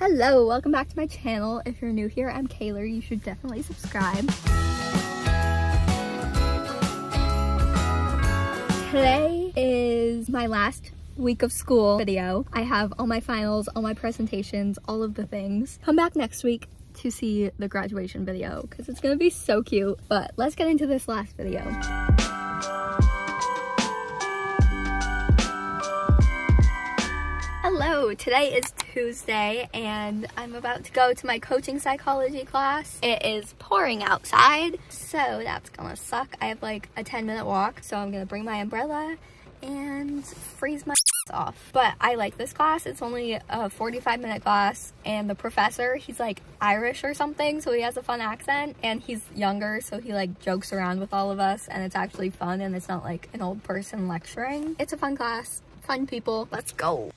Hello, welcome back to my channel. If you're new here, I'm Kayler. You should definitely subscribe. Today is my last week of school video. I have all my finals, all my presentations, all of the things. Come back next week to see the graduation video because it's gonna be so cute. But let's get into this last video. Today is Tuesday and I'm about to go to my coaching psychology class. It is pouring outside, so that's gonna suck. I have like a 10 minute walk, so I'm gonna bring my umbrella and freeze my off. But I like this class. It's only a 45 minute class and the professor, he's like Irish or something, so he has a fun accent and he's younger, so he like jokes around with all of us and it's actually fun and it's not like an old person lecturing. It's a fun class, fun people. Let's go.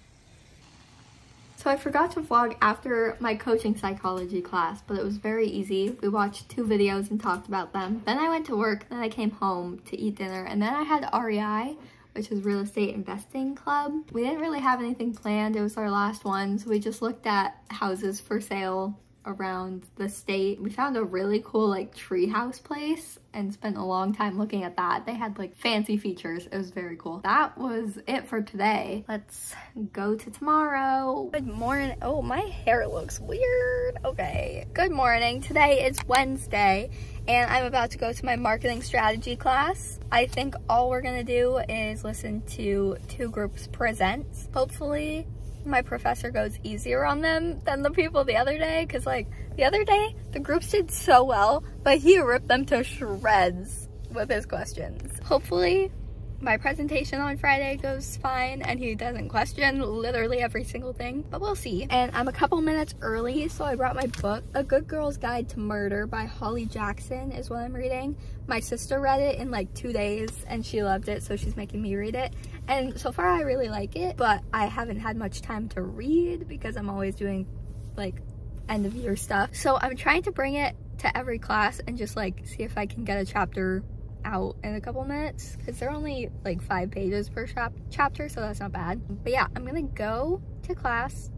So I forgot to vlog after my coaching psychology class, but it was very easy. We watched two videos and talked about them. Then I went to work, then I came home to eat dinner, and then I had REI, which is Real Estate Investing Club. We didn't really have anything planned. It was our last one, so we just looked at houses for sale around the state. We found a really cool like treehouse place and spent a long time looking at that. They had like fancy features. It was very cool. That was it for today. Let's go to tomorrow. Good morning. Oh, my hair looks weird. Okay. Good morning. Today is Wednesday and I'm about to go to my marketing strategy class. I think all we're gonna do is listen to two groups present. Hopefully my professor goes easier on them than the people the other day because like the other day the groups did so well but he ripped them to shreds with his questions. Hopefully my presentation on Friday goes fine and he doesn't question literally every single thing, but we'll see. And I'm a couple minutes early, so I brought my book. A Good Girl's Guide to Murder by Holly Jackson is what I'm reading. My sister read it in like two days and she loved it, so she's making me read it. And so far I really like it, but I haven't had much time to read because I'm always doing like end of year stuff. So I'm trying to bring it to every class and just like see if I can get a chapter out in a couple minutes because they're only like five pages per chap chapter so that's not bad. But yeah i'm gonna go to class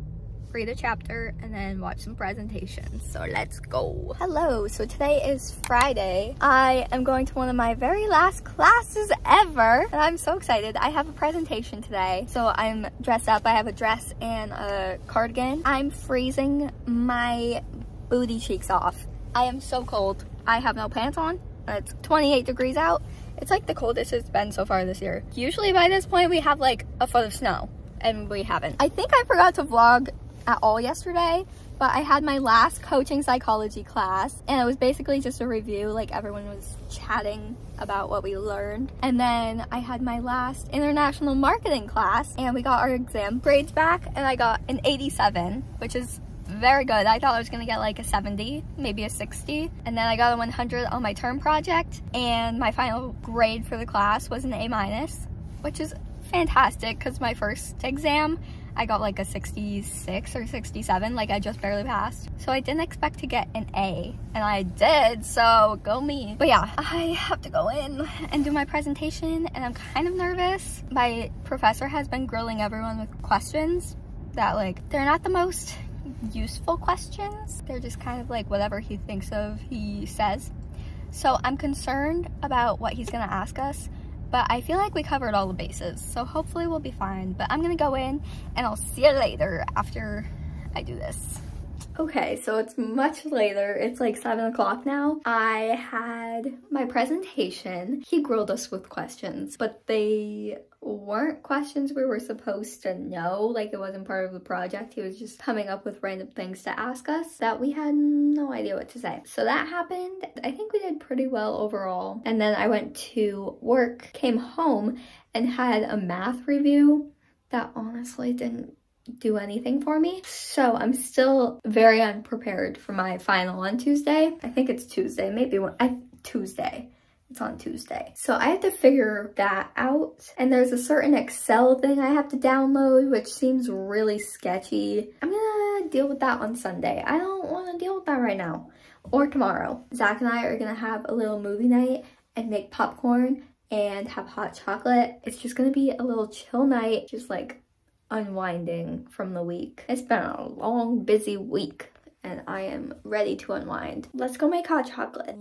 read a chapter and then watch some presentations. So let's go. Hello so today is friday. I am going to one of my very last classes ever and i'm so excited. I have a presentation today. So i'm dressed up. I have a dress and a cardigan. I'm freezing my booty cheeks off. I am so cold. I have no pants on it's 28 degrees out. It's like the coldest it's been so far this year. Usually by this point we have like a foot of snow and we haven't. I think I forgot to vlog at all yesterday, but I had my last coaching psychology class and it was basically just a review. Like everyone was chatting about what we learned. And then I had my last international marketing class and we got our exam grades back and I got an 87, which is very good. I thought I was gonna get like a 70, maybe a 60. And then I got a 100 on my term project and my final grade for the class was an A minus, which is fantastic because my first exam, I got like a 66 or 67, like I just barely passed. So I didn't expect to get an A and I did, so go me. But yeah, I have to go in and do my presentation and I'm kind of nervous. My professor has been grilling everyone with questions that like, they're not the most useful questions. They're just kind of like whatever he thinks of, he says. So I'm concerned about what he's gonna ask us, but I feel like we covered all the bases. So hopefully we'll be fine. But I'm gonna go in and I'll see you later after I do this. Okay, so it's much later. It's like seven o'clock now. I had my presentation. He grilled us with questions, but they weren't questions we were supposed to know. Like it wasn't part of the project. He was just coming up with random things to ask us that we had no idea what to say. So that happened. I think we did pretty well overall. And then I went to work, came home and had a math review that honestly didn't do anything for me. So I'm still very unprepared for my final on Tuesday. I think it's Tuesday, maybe one, I, Tuesday. It's on Tuesday. So I have to figure that out. And there's a certain Excel thing I have to download, which seems really sketchy. I'm gonna deal with that on Sunday. I don't wanna deal with that right now or tomorrow. Zach and I are gonna have a little movie night and make popcorn and have hot chocolate. It's just gonna be a little chill night, just like unwinding from the week. It's been a long, busy week and I am ready to unwind. Let's go make hot chocolate.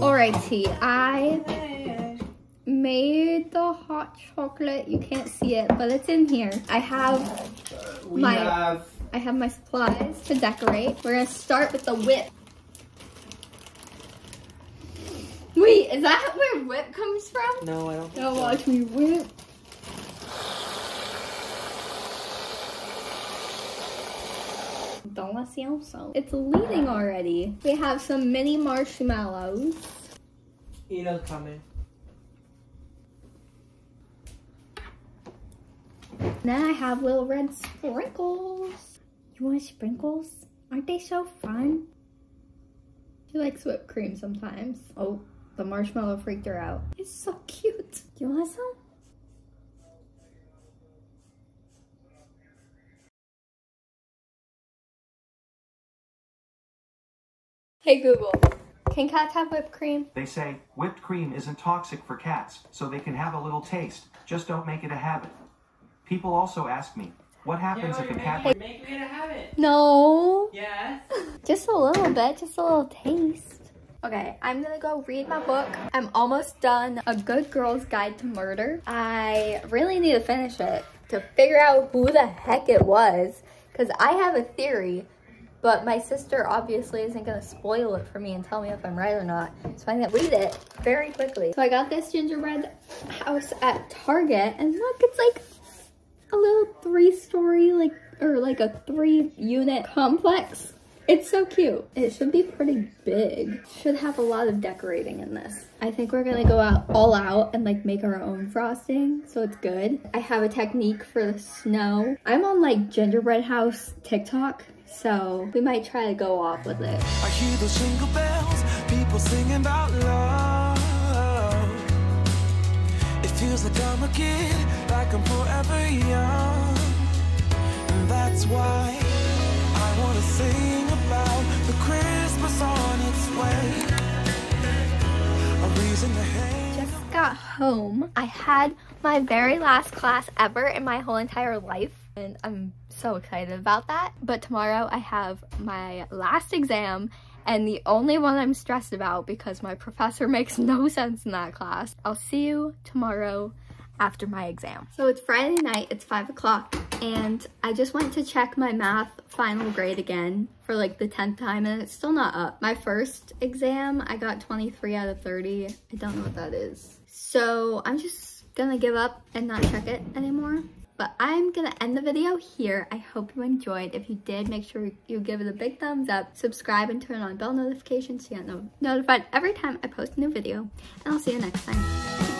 Alrighty, I made the hot chocolate. You can't see it, but it's in here. I have We my have I have my supplies to decorate. We're gonna start with the whip. Wait, is that where whip comes from? no, I don't. think Now so. watch me whip. Delicioso. It's leading already. We have some mini marshmallows. Eno's coming. Then I have little red sprinkles. You want sprinkles? Aren't they so fun? She likes whipped cream sometimes. Oh, the marshmallow freaked her out. It's so cute. Do you want some? Hey Google, can cats have whipped cream? They say whipped cream isn't toxic for cats, so they can have a little taste. Just don't make it a habit. People also ask me, what happens if a cat You're making it a habit. No. Yes. Just a little bit, just a little taste. Okay, I'm gonna go read my book. I'm almost done A Good Girl's Guide to Murder. I really need to finish it to figure out who the heck it was because I have a theory, but my sister obviously isn't gonna spoil it for me and tell me if I'm right or not. So I'm gonna read it very quickly. So I got this gingerbread house at Target and look, it's like a little three-story, like, or like a three-unit complex. It's so cute. It should be pretty big. Should have a lot of decorating in this. I think we're gonna go out all out and like make our own frosting, so it's good. I have a technique for the snow. I'm on like gingerbread house TikTok, so we might try to go off with it. I hear those jingle bells, people singing about love. It feels like I'm a kid, like I'm forever young. And that's why I wanna sing just got home. I had my very last class ever in my whole entire life, and I'm so excited about that. But tomorrow I have my last exam, and the only one I'm stressed about because my professor makes no sense in that class. I'll see you tomorrow after my exam. So it's Friday night, it's five o'clock, and I just went to check my math final grade again for like the 10th time, and it's still not up. My first exam, I got 23 out of 30. I don't know what that is. So I'm just gonna give up and not check it anymore. But I'm gonna end the video here. I hope you enjoyed. If you did, make sure you give it a big thumbs up, subscribe, and turn on bell notifications so you get notified every time I post a new video. And I'll see you next time.